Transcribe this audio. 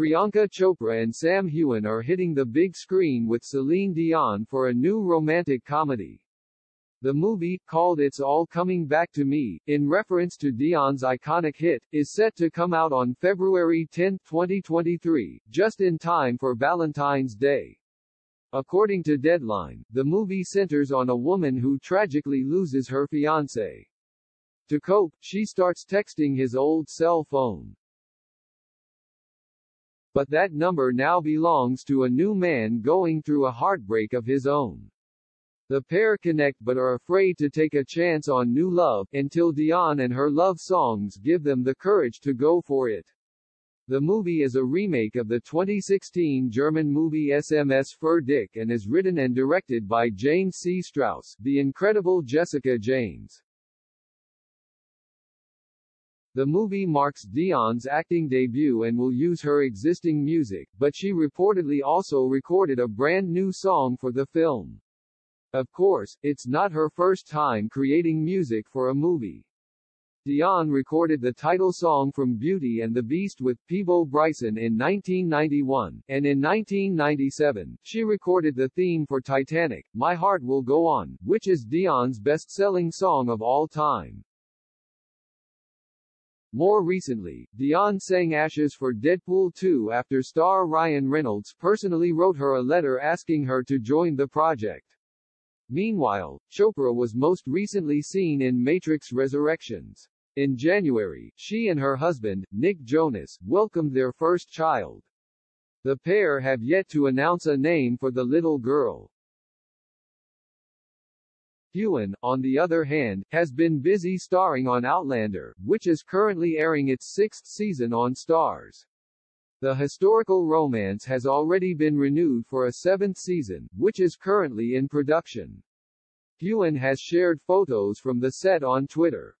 Priyanka Chopra and Sam Heughan are hitting the big screen with Celine Dion for a new romantic comedy. The movie, called It's All Coming Back to Me, in reference to Dion's iconic hit, is set to come out on February 10, 2023, just in time for Valentine's Day. According to Deadline, the movie centers on a woman who tragically loses her fiancé. To cope, she starts texting his old cell phone. But that number now belongs to a new man going through a heartbreak of his own. The pair connect but are afraid to take a chance on new love, until Dion and her love songs give them the courage to go for it. The movie is a remake of the 2016 German movie SMS für dich and is written and directed by James C. Strouse, the incredible Jessica James. The movie marks Dion's acting debut and will use her existing music, but she reportedly also recorded a brand new song for the film. Of course, it's not her first time creating music for a movie. Dion recorded the title song from Beauty and the Beast with Peabo Bryson in 1991, and in 1997, she recorded the theme for Titanic, My Heart Will Go On, which is Dion's best-selling song of all time. More recently, Dion sang Ashes for Deadpool 2 after star Ryan Reynolds personally wrote her a letter asking her to join the project. Meanwhile, Chopra was most recently seen in Matrix Resurrections. In January, she and her husband, Nick Jonas, welcomed their first child. The pair have yet to announce a name for the little girl. Heughan, on the other hand, has been busy starring on Outlander, which is currently airing its sixth season on Starz. The historical romance has already been renewed for a seventh season, which is currently in production. Heughan has shared photos from the set on Twitter.